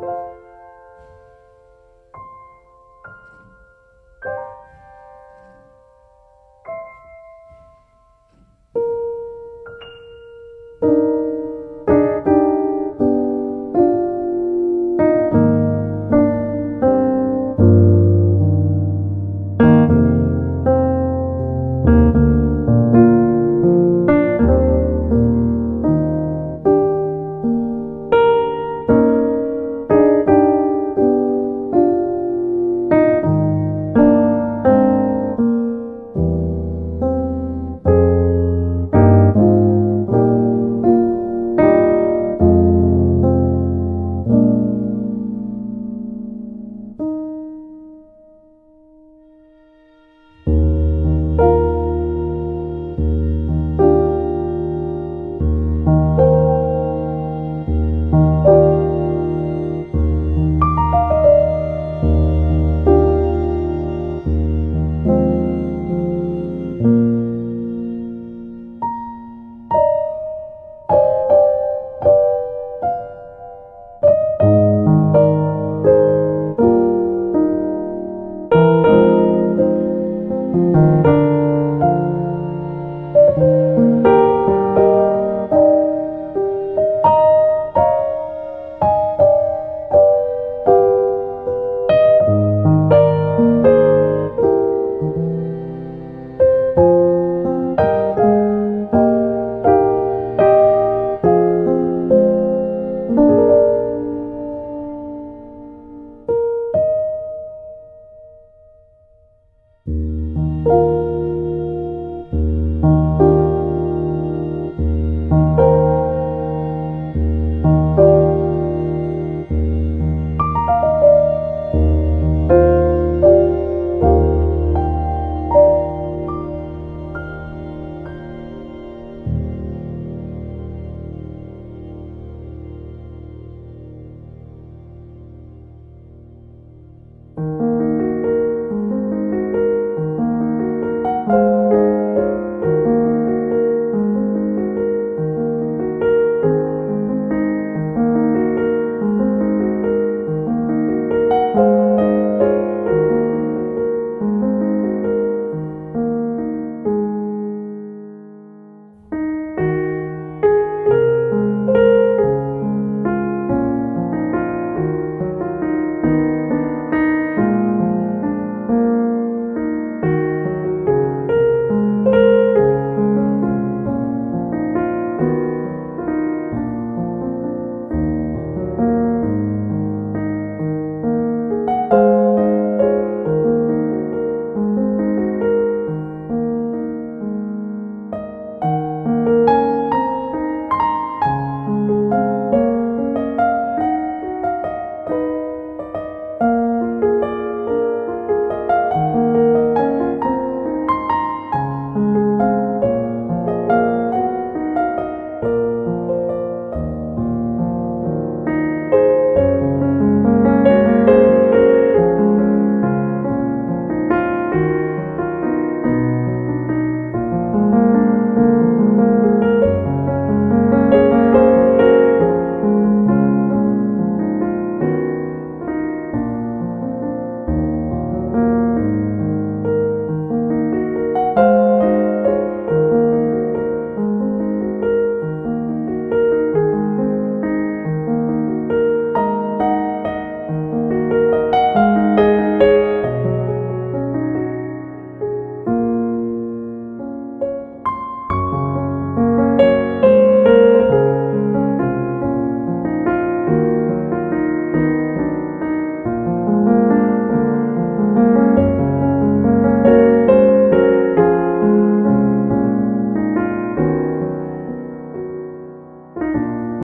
you